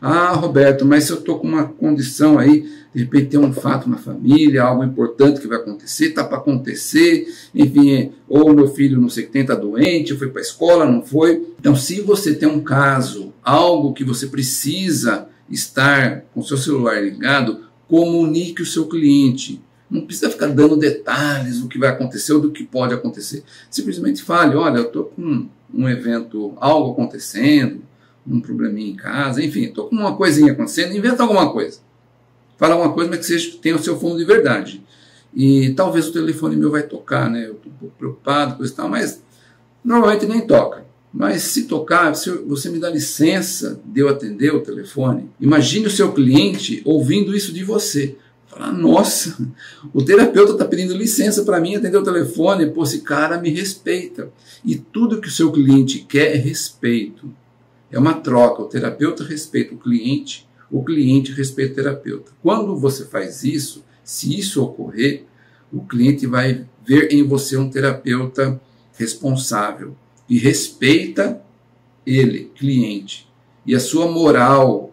Ah, Roberto, mas se eu estou com uma condição aí, de repente tem um fato na família, algo importante que vai acontecer, está para acontecer, enfim, ou meu filho não sei o que tem, está doente, foi para a escola, não foi. Então, se você tem um caso, algo que você precisa estar com o seu celular ligado, comunique o seu cliente. Não precisa ficar dando detalhes do que vai acontecer ou do que pode acontecer. Simplesmente fale: olha, eu estou com um evento, algo acontecendo, um probleminha em casa, enfim, estou com uma coisinha acontecendo, inventa alguma coisa. Fala alguma coisa, mas que seja, tenha o seu fundo de verdade. E talvez o telefone meu vai tocar, né? Eu estou um pouco preocupado com isso e tal, mas normalmente nem toca. Mas se tocar, se você me dá licença de eu atender o telefone, imagine o seu cliente ouvindo isso de você. Falar, nossa, o terapeuta está pedindo licença para mim atender o telefone, pô, esse cara me respeita. E tudo que o seu cliente quer é respeito. É uma troca. O terapeuta respeita o cliente, o cliente respeita o terapeuta. Quando você faz isso, se isso ocorrer, o cliente vai ver em você um terapeuta responsável e respeita ele, cliente. E a sua moral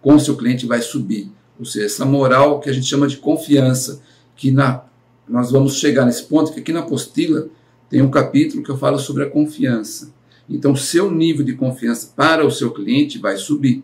com o seu cliente vai subir. Ou seja, essa moral que a gente chama de confiança, que na, nós vamos chegar nesse ponto, que aqui na apostila tem um capítulo que eu falo sobre a confiança. Então, seu nível de confiança para o seu cliente vai subir.